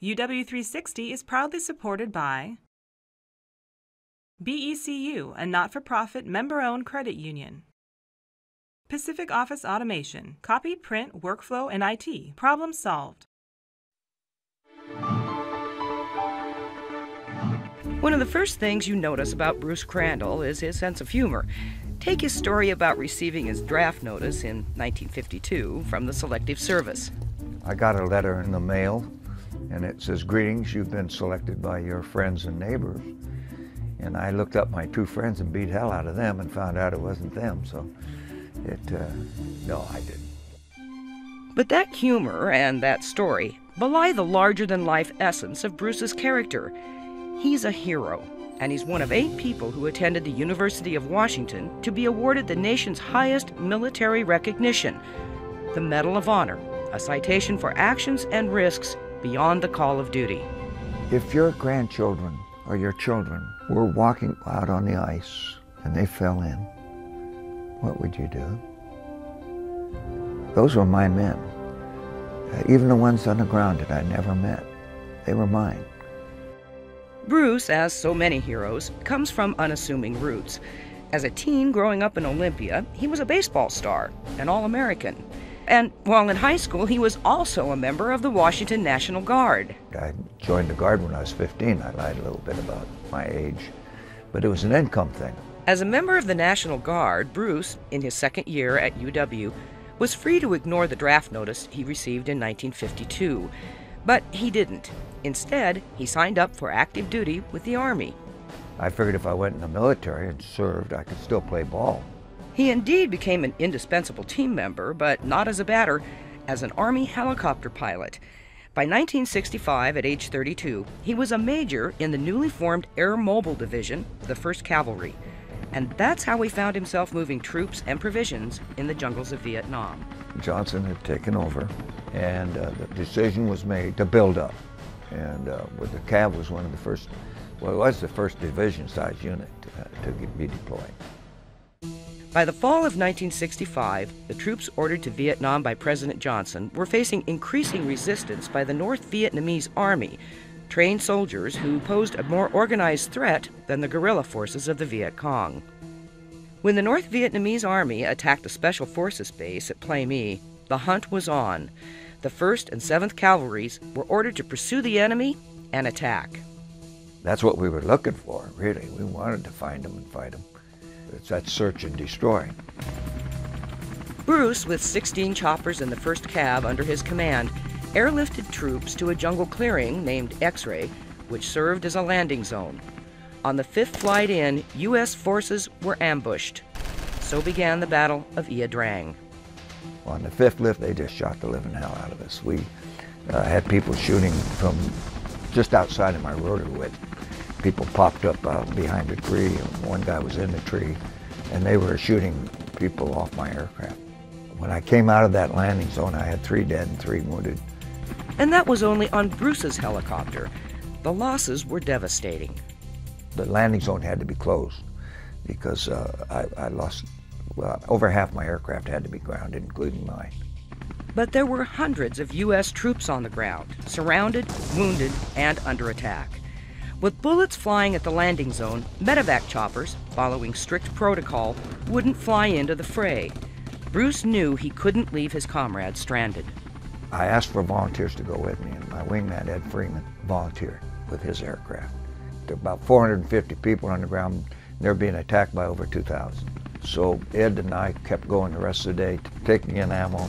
UW360 is proudly supported by BECU, a not for profit member owned credit union. Pacific Office Automation, copy, print, workflow, and IT. Problem solved. One of the first things you notice about Bruce Crandall is his sense of humor. Take his story about receiving his draft notice in 1952 from the Selective Service. I got a letter in the mail, and it says, Greetings, you've been selected by your friends and neighbors. And I looked up my two friends and beat hell out of them and found out it wasn't them. So it, uh, no, I didn't. But that humor and that story belie the larger than life essence of Bruce's character. He's a hero, and he's one of eight people who attended the University of Washington to be awarded the nation's highest military recognition the Medal of Honor, a citation for actions and risks beyond the call of duty. If your grandchildren or your children were walking out on the ice and they fell in, what would you do? Those were my men. Uh, even the ones on the ground that I never met, they were mine. Bruce, as so many heroes, comes from unassuming roots. As a teen growing up in Olympia, he was a baseball star, an All American. And while in high school, he was also a member of the Washington National Guard. I joined the Guard when I was 15. I lied a little bit about my age, but it was an income thing. As a member of the National Guard, Bruce, in his second year at UW, was free to ignore the draft notice he received in 1952. But he didn't. Instead, he signed up for active duty with the Army. I figured if I went in the military and served, I could still play ball. He indeed became an indispensable team member, but not as a batter, as an Army helicopter pilot. By 1965, at age 32, he was a major in the newly formed Air Mobile Division, the 1st Cavalry. And that's how he found himself moving troops and provisions in the jungles of Vietnam. Johnson had taken over, and uh, the decision was made to build up. And uh, the Cav was one of the first, well, it was the first division-sized unit uh, to be deployed. By the fall of 1965, the troops ordered to Vietnam by President Johnson were facing increasing resistance by the North Vietnamese Army, trained soldiers who posed a more organized threat than the guerrilla forces of the Viet Cong. When the North Vietnamese Army attacked a Special Forces base at Plei Me, the hunt was on. The 1st and 7th Cavalries were ordered to pursue the enemy and attack. That's what we were looking for, really. We wanted to find them and fight them. It's that search and destroy. Bruce, with 16 choppers and the 1st Cav under his command, airlifted troops to a jungle clearing named X-Ray, which served as a landing zone. On the fifth flight in, U.S. forces were ambushed. So began the Battle of Ia Drang. On the fifth lift, they just shot the living hell out of us. We uh, had people shooting from just outside of my rotor width people popped up uh, behind a tree. One guy was in the tree, and they were shooting people off my aircraft. When I came out of that landing zone, I had three dead and three wounded. And that was only on Bruce's helicopter. The losses were devastating. The landing zone had to be closed because uh, I, I lost, well, over half my aircraft had to be grounded, including mine. But there were hundreds of U.S. troops on the ground, surrounded, wounded, and under attack. With bullets flying at the landing zone, medevac choppers, following strict protocol, wouldn't fly into the fray. Bruce knew he couldn't leave his comrades stranded. I asked for volunteers to go with me, and my wingman, Ed Freeman, volunteered with his aircraft. There were about 450 people on the ground. and They're being attacked by over 2,000. So Ed and I kept going the rest of the day, taking in ammo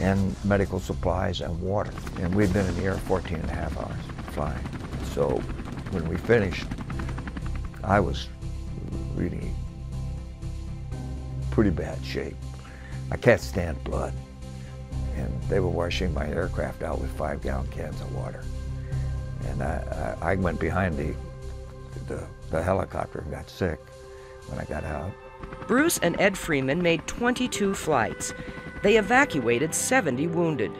and medical supplies and water. And we'd been in the air 14 and a half hours flying. So when we finished, I was really pretty bad shape. I can't stand blood. And they were washing my aircraft out with five gallon cans of water. And I, I, I went behind the, the, the helicopter and got sick when I got out. Bruce and Ed Freeman made 22 flights. They evacuated 70 wounded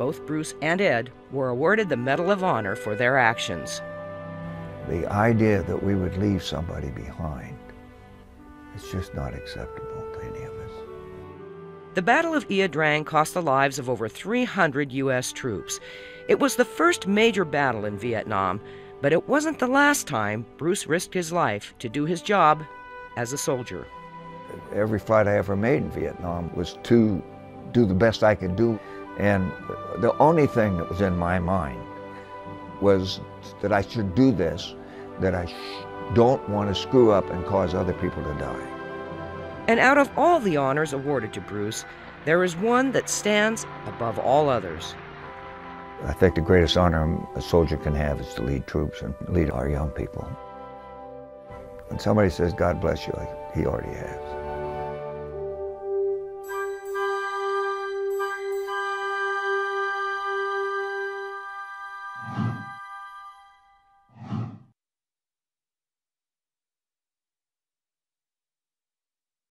both Bruce and Ed were awarded the Medal of Honor for their actions. The idea that we would leave somebody behind is just not acceptable to any of us. The Battle of Ia Drang cost the lives of over 300 U.S. troops. It was the first major battle in Vietnam, but it wasn't the last time Bruce risked his life to do his job as a soldier. Every flight I ever made in Vietnam was to do the best I could do. And the only thing that was in my mind was that I should do this, that I don't want to screw up and cause other people to die. And out of all the honors awarded to Bruce, there is one that stands above all others. I think the greatest honor a soldier can have is to lead troops and lead our young people. When somebody says, God bless you, he already has.